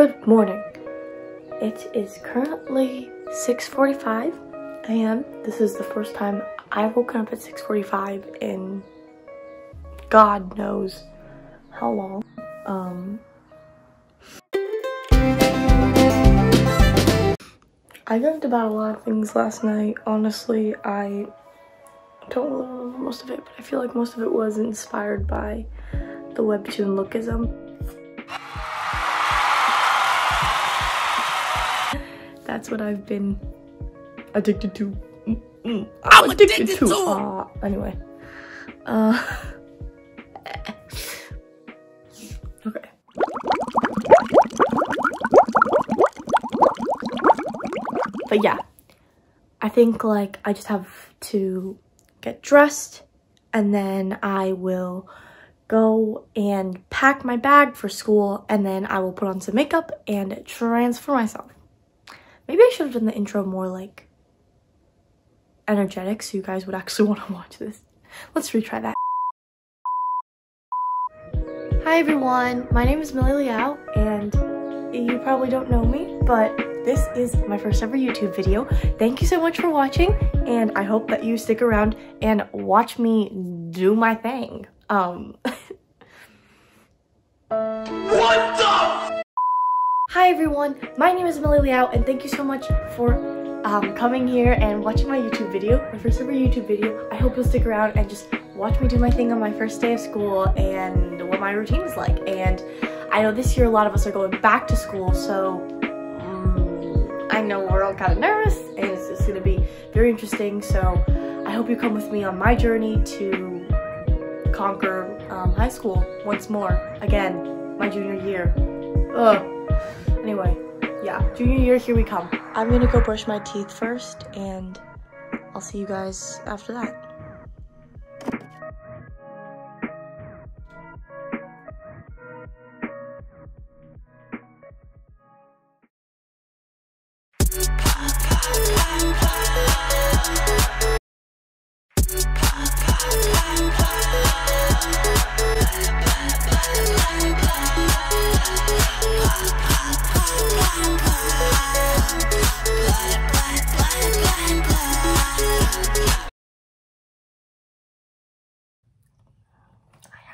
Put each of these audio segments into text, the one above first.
Good morning. It is currently 6.45 a.m. This is the first time I've woken up at 6.45 in God knows how long. Um, I dreamt about a lot of things last night. Honestly, I don't remember most of it, but I feel like most of it was inspired by the webtoon Lookism. That's what I've been addicted to. Mm -mm. I'm, I'm, addicted, addicted to. to. Uh, anyway. Uh, okay. But yeah, I think like I just have to get dressed and then I will go and pack my bag for school and then I will put on some makeup and transfer myself. Maybe I should have done the intro more like energetic so you guys would actually want to watch this. Let's retry that. Hi everyone, my name is Millie Liao and you probably don't know me, but this is my first ever YouTube video. Thank you so much for watching, and I hope that you stick around and watch me do my thing. Um. what the? Hi everyone, my name is Millie Liao, and thank you so much for um, coming here and watching my YouTube video, my first ever YouTube video. I hope you'll stick around and just watch me do my thing on my first day of school and what my routine is like. And I know this year a lot of us are going back to school, so I know we're all kind of nervous and it's, it's gonna be very interesting. So I hope you come with me on my journey to conquer um, high school once more. Again, my junior year. Ugh. Anyway, yeah, junior year, here we come. I'm gonna go brush my teeth first and I'll see you guys after that.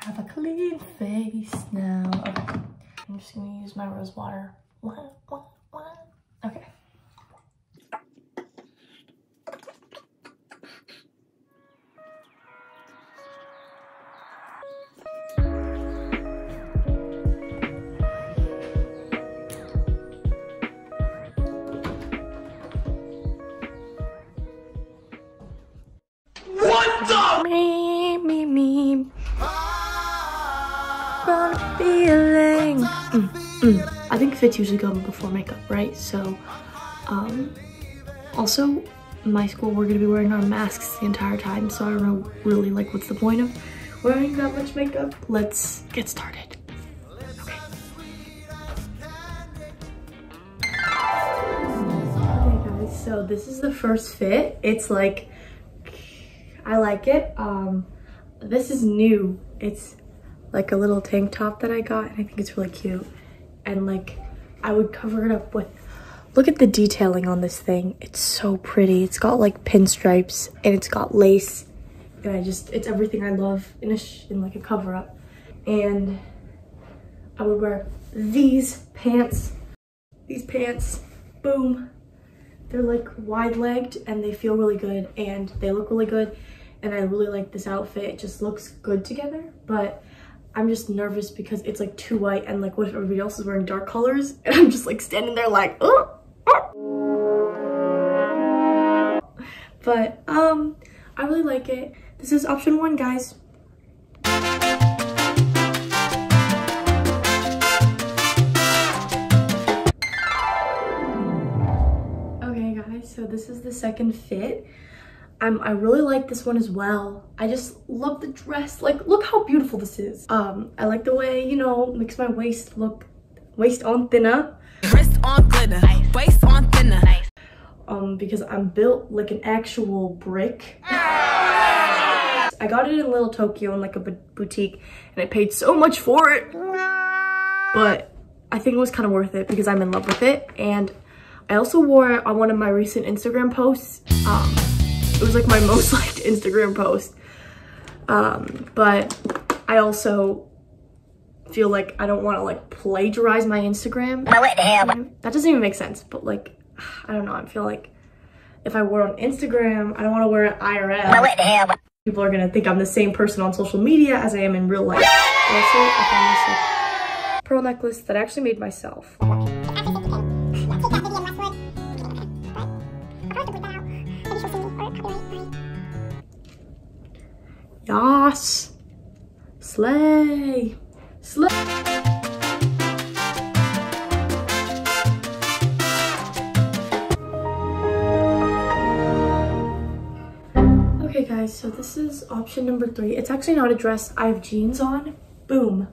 Have a clean face now. Okay. I'm just gonna use my rose water. Fits usually come before makeup, right? So, um, also, my school, we're gonna be wearing our masks the entire time, so I don't know really like what's the point of wearing that much makeup. Let's get started. Okay. Okay guys, so this is the first fit. It's like, I like it. Um, this is new. It's like a little tank top that I got and I think it's really cute. And like I would cover it up with, look at the detailing on this thing. It's so pretty. It's got like pinstripes and it's got lace and I just, it's everything I love in a, in like a cover up. And I would wear these pants, these pants, boom. They're like wide legged and they feel really good and they look really good. And I really like this outfit. It just looks good together, but I'm just nervous because it's like too white and like what if everybody else is wearing dark colors? And I'm just like standing there like oh, but um I really like it. This is option one guys. Okay guys so this is the second fit I'm, I really like this one as well. I just love the dress. Like, look how beautiful this is. Um, I like the way, you know, makes my waist look, waist on thinner. Wrist on glitter, waist on thinner. Nice. Um, because I'm built like an actual brick. I got it in Little Tokyo in like a boutique and I paid so much for it. but I think it was kind of worth it because I'm in love with it. And I also wore it on one of my recent Instagram posts. Um, it was like my most liked Instagram post. Um, but I also feel like I don't want to like plagiarize my Instagram. That doesn't even make sense, but like, I don't know. I feel like if I wear on Instagram, I don't want to wear it IRL. People are gonna think I'm the same person on social media as I am in real life. Also, I found this like, pearl necklace that I actually made myself. Yas! Slay! Slay! Okay guys, so this is option number three. It's actually not a dress. I have jeans on. Boom.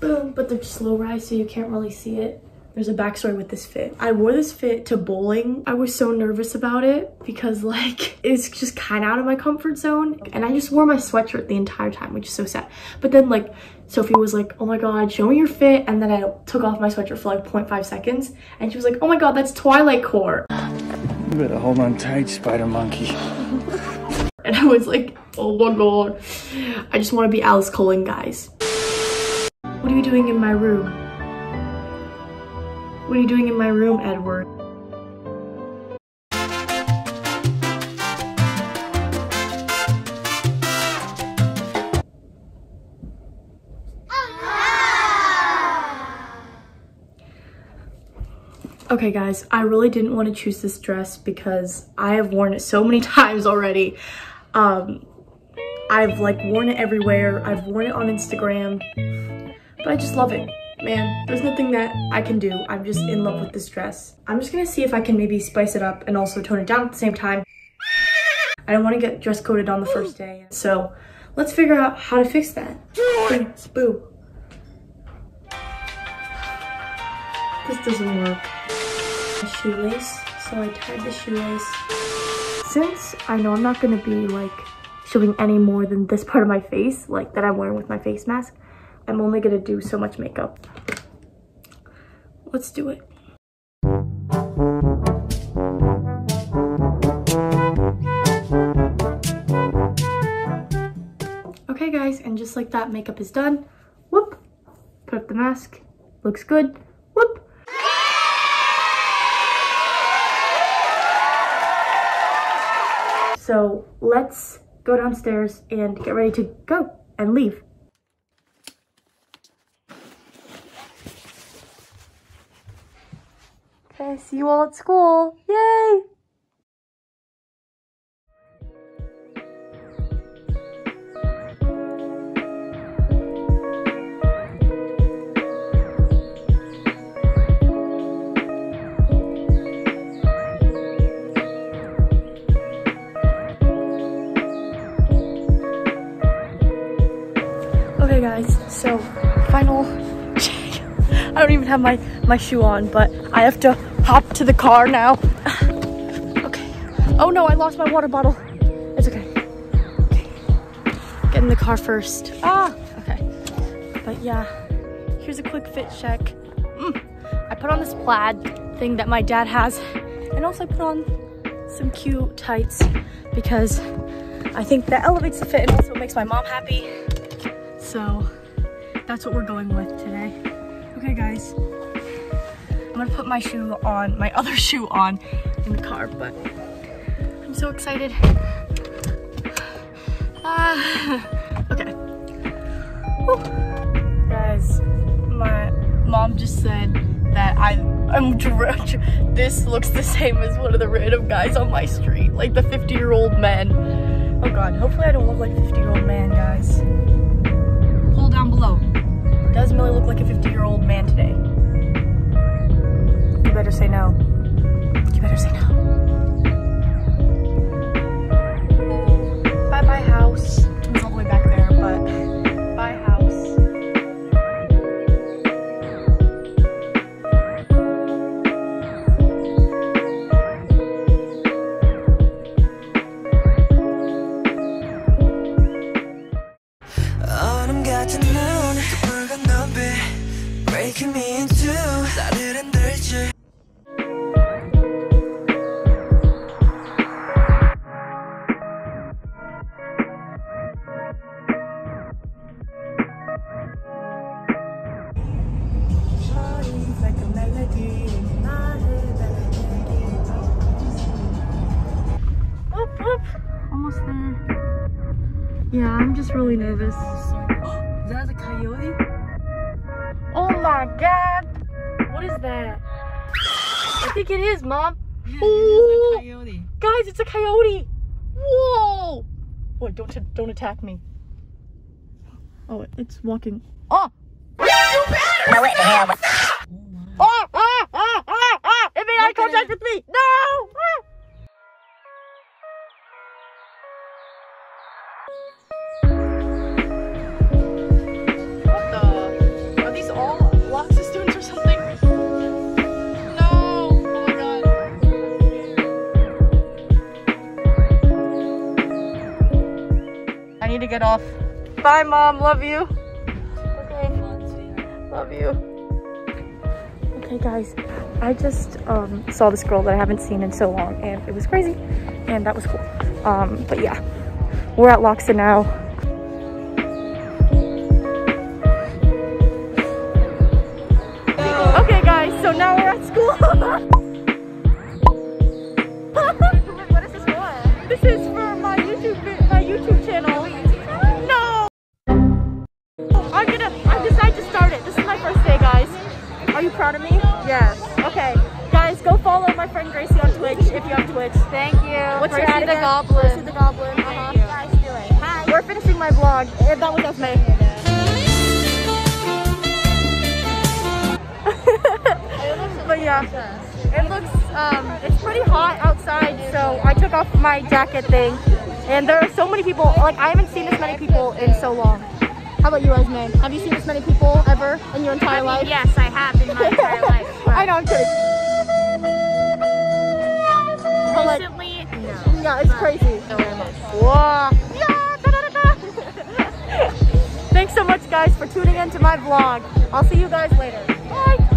Boom. But they're just low rise so you can't really see it. There's a backstory with this fit. I wore this fit to bowling. I was so nervous about it because like it's just kind of out of my comfort zone. And I just wore my sweatshirt the entire time, which is so sad. But then like Sophie was like, oh my God, show me your fit. And then I took off my sweatshirt for like 0.5 seconds. And she was like, oh my God, that's Twilight Core. You better hold on tight, spider monkey. And I was like, oh my God. I just want to be Alice Cullen, guys. What are you doing in my room? What are you doing in my room, Edward? Okay guys, I really didn't want to choose this dress because I have worn it so many times already. Um, I've like worn it everywhere. I've worn it on Instagram, but I just love it. Man, there's nothing that I can do. I'm just in love with this dress. I'm just gonna see if I can maybe spice it up and also tone it down at the same time. I don't want to get dress coded on the first day. So let's figure out how to fix that. Boo. This doesn't work A shoelace. So I tied the shoelace. Since I know I'm not gonna be like showing any more than this part of my face, like that I'm wearing with my face mask, I'm only gonna do so much makeup. Let's do it. Okay guys, and just like that, makeup is done. Whoop, put up the mask, looks good. Whoop, So let's go downstairs and get ready to go and leave. See you all at school. Yay! Okay guys, so final check. I don't even have my, my shoe on, but I have to hop to the car now. okay. Oh no, I lost my water bottle. It's okay. Okay. Get in the car first. Ah, okay. But yeah, here's a quick fit check. Mm. I put on this plaid thing that my dad has, and also I put on some cute tights because I think that elevates the fit and also makes my mom happy. So that's what we're going with today. Okay guys, I'm gonna put my shoe on, my other shoe on in the car, but I'm so excited. Ah, okay. Woo. Guys, my mom just said that I, I'm this looks the same as one of the random guys on my street, like the 50 year old men. Oh God, hopefully I don't look like 50 year old man, guys Pull down below. Doesn't really look like a 50 year old man today. You better say no. You better say no. Bye bye house. It's all the way back there, but Oop, oop. Almost there. Yeah, I'm just really nervous. is that a coyote? Oh my god! What is that? I think it is, Mom. Yeah, it is Guys, it's a coyote! Whoa! Wait, don't don't attack me. Oh, it's walking. Oh! You better! No, with me! No! Ah! What the? Are these all LACHSA students or something? No! My god. I need to get off. Bye, Mom. Love you. Okay. Love you. Okay, guys. I just um, saw this girl that I haven't seen in so long, and it was crazy, and that was cool. Um, but yeah, we're at LACHSA now. Okay, guys. So now we're at school. vlog. Eh, That was Esme. but yeah, it looks um, it's pretty hot outside, so I took off my jacket thing, and there are so many people. Like I haven't seen this many people in so long. How about you, Esme? Have you seen this many people ever in your entire life? Yes, I have in my entire life. I know, I'm kidding. But, Recently, no. yeah, it's crazy. Whoa. Guys, for tuning in to my vlog. I'll see you guys later. Bye.